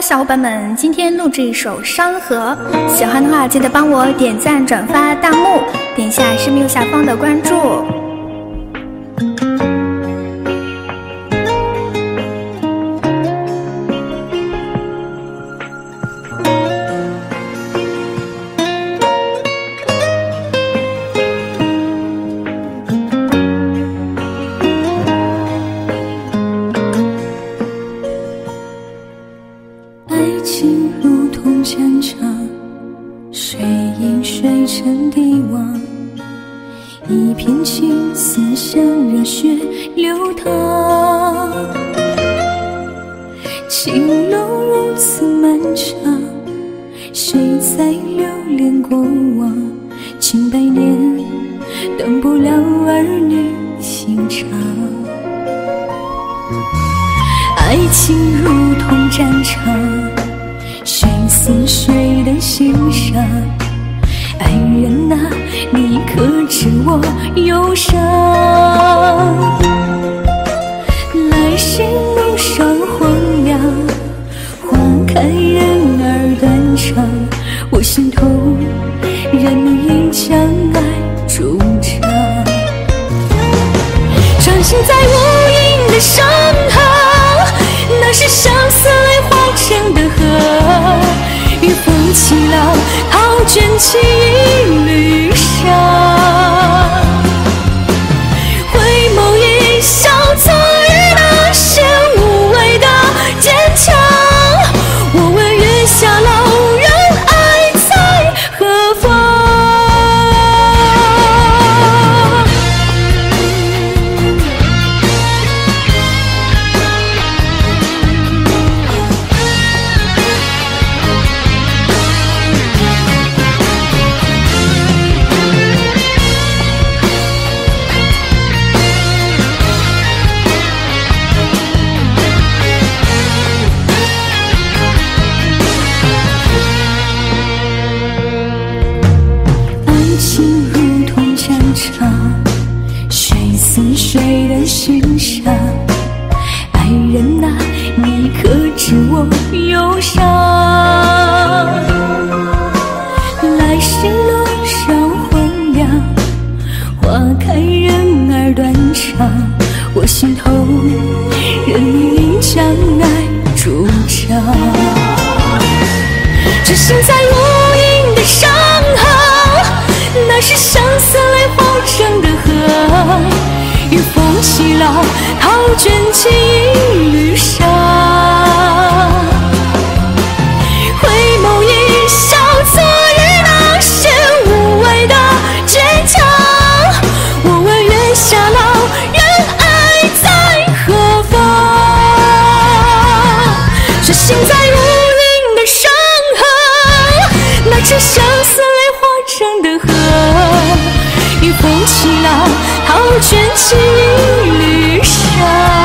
小伙伴们，今天录制一首《山河》，喜欢的话记得帮我点赞、转发、弹幕，点一下视频右下方的关注。水银水成帝王，一片青丝像热血流淌。情路如此漫长，谁在留恋过往？千百年等不了儿女情长，爱情如同战场。谁似水的心上，爱人啊，你可知我忧伤？来时路上荒凉，花开人儿断肠，我心痛，掀起心上，爱人啊，你可知我忧伤？来时路上荒凉，花开人儿断肠，我心头任命运将爱筑长。置身在无卷起一缕伤回眸一笑昨日那些无谓的坚强我问月下老人爱在何方却心在无垠的伤痕那场相思泪化成的河雨风起浪涛卷起一缕 Yeah.